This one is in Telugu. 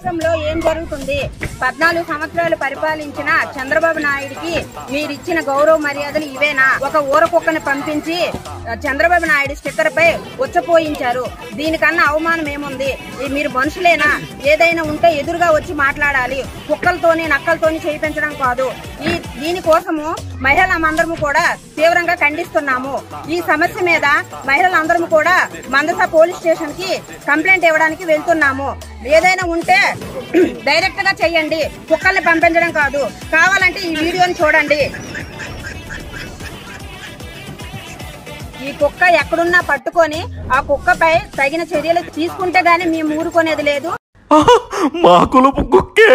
రాష్ట్రంలో ఏం జరుగుతుంది? పద్నాలుగు సంవత్సరాలు పరిపాలించిన చంద్రబాబు నాయుడికి మీరిచ్చిన గౌరవ మర్యాదలు ఇవేనా? ఒక ఊర పంపించి చంద్రబాబు నాయుడు స్టిక్కర్ పై ఉచ్చపోయించారు. దీనికన్నా అవమానం ఏముంది? మీరు మనుషులేనా? ఏదైనా ఉంటే ఎదురుగా వచ్చి మాట్లాడాలి. కుక్కలతోని నక్కలతోని చేయించడం కాదు. ఈ దీనికోసము మహిళలందరము కూడా తీవ్రంగా ఖండిస్తున్నాము. ఈ సమస్య మీద మహిళలందరము కూడా మందస పోలీస్ స్టేషన్కి కంప్లైంట్ ఇవ్వడానికి వెళ్తున్నాము. ఏదైనా ఉంటే డైరెక్ట్గా చెయ్యండి. కుక్కల్ని పంపించడం కాదు. కావాలంటే ఈ వీడియోని చూడండి. ఈ కుక్క ఎక్కడున్నా పట్టుకొని ఆ కుక్కపై తగిన చర్యలు తీసుకుంటే గానీ మేము ఊరుకునేది లేదు. మా కులపు కుక్కే.